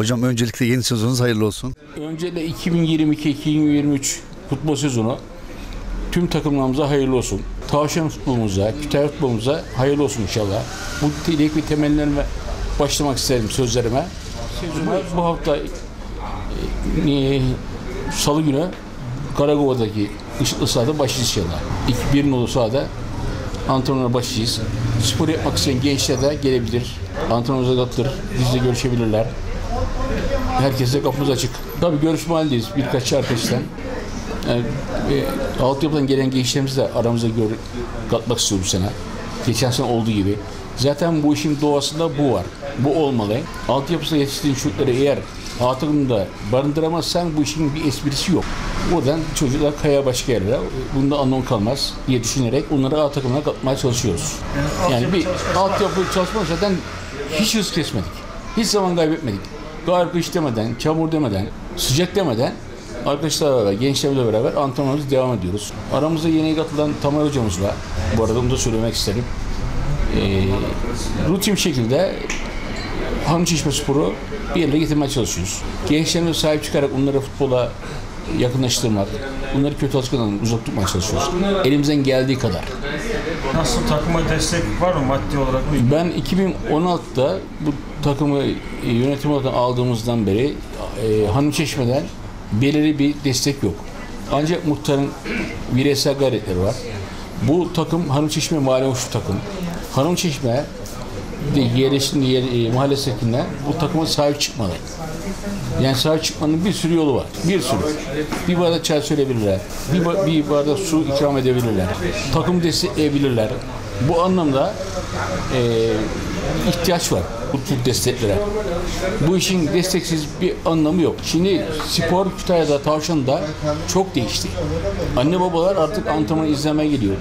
Hocam öncelikle yeni sezonunuz hayırlı olsun. Öncelikle 2022-2023 futbol sezonu tüm takımlarımıza hayırlı olsun. Tavşan futbolumuza, Kütahya futbolumuza hayırlı olsun inşallah. Bu dilek ve temellerime başlamak isterim sözlerime. Sezona bu hafta e, Salı günü Karagova'daki sahada başlayacağız inşallah. İlk bir nolu sahada antrenmana başlayacağız. Spor yapmak isteyen gençler de gelebilir. Antrenmanımıza katılır. Bizle görüşebilirler. Herkese kapımız açık. Tabii görüşme halindeyiz birkaç arkadaştan. Yani, e, altyapıdan gelen gençlerimizi de aramıza gör, katmak istiyoruz bu sene. Geçen sene olduğu gibi. Zaten bu işin doğasında bu var. Bu olmalı. Altyapısında yetiştiğin çocukları eğer A takımda barındıramazsan bu işin bir esprisi yok. Oradan çocuklar kaya başka yerlere, bunda anon kalmaz diye düşünerek onları A takımına katmaya çalışıyoruz. Yani bir altyapı çalışma zaten hiç hız kesmedik. Hiç zaman kaybetmedik. Gar kış demeden, çamur demeden, sıcak demeden arkadaşlarla beraber, gençlerle beraber antrenmanımıza devam ediyoruz. Aramızda yeni katılan Tamer hocamız var. Bu arada onu da söylemek isterim. Ee, rutin şekilde Hanımçeşme Sporu bir yerine getirmeye çalışıyoruz. Gençlerimize sahip çıkarak onları futbola yakınlaştırmak, bunları kötü alışkanlıklardan uzak tutmaya çalışıyoruz. Elimizden geldiği kadar. Nasıl takıma destek var mı maddi olarak? Ben 2016'da bu takımı e, yönetim olarak aldığımızdan beri e, Hanımçeşme'den belirli bir destek yok. Ancak muhtarın bireysel gayretleri var. Bu takım Hanımçeşme mahalle hoşu takım. Hanımçeşme de yerleşim yer, e, mahalle sakinler bu takıma sahip çıkmalı. Yani sahip çıkmanın bir sürü yolu var. Bir sürü. Bir bardak çay söyleyebilirler. Bir, ba- bir bardak su ikram edebilirler. Takım destekleyebilirler. Bu anlamda e, ihtiyaç var bu tür desteklere. Bu işin desteksiz bir anlamı yok. Şimdi spor Kütahya'da, Tavşan'da çok değişti. Anne babalar artık antrenman izlemeye geliyor.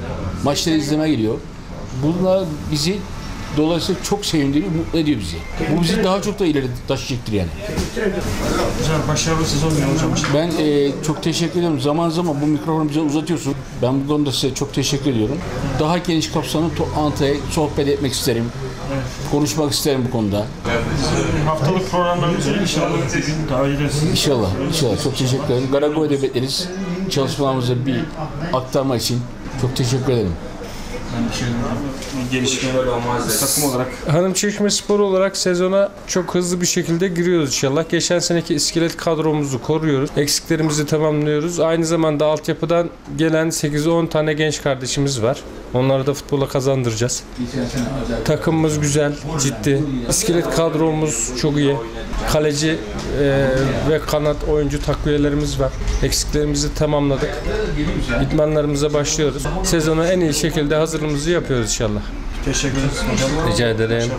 Maçları izlemeye geliyor. Bunlar bizi dolayısıyla çok sevindiriyor, mutlu ediyor bizi. Bu bizi daha çok da ileri taşıyacaktır yani. Güzel, başarılı sezon diliyorum hocam. Ben e, çok teşekkür ediyorum. Zaman zaman bu mikrofonu bize uzatıyorsun. Ben bu konuda size çok teşekkür ediyorum. Daha geniş kapsamlı toplantı, sohbet etmek isterim. Konuşmak isterim bu konuda. Haftalık programlarımızı inşallah bir gün. İnşallah, inşallah. Çok teşekkür ederim. Karakoy'da bekleriz. Çalışmalarımızı bir aktarma için çok teşekkür ederim. Bir gelişme takım olarak Hanım Çeşme Spor olarak sezona çok hızlı bir şekilde giriyoruz inşallah. Geçen seneki iskelet kadromuzu koruyoruz. Eksiklerimizi tamamlıyoruz. Aynı zamanda altyapıdan gelen 8-10 tane genç kardeşimiz var. Onları da futbola kazandıracağız. Takımımız güzel, ciddi. İskelet kadromuz çok iyi. Kaleci e, ve kanat oyuncu takviyelerimiz var. Eksiklerimizi tamamladık. İdmanlarımıza başlıyoruz. Sezona en iyi şekilde hazırlığımızı yapıyoruz inşallah. teşekkür ederiz hocam. Rica ederim.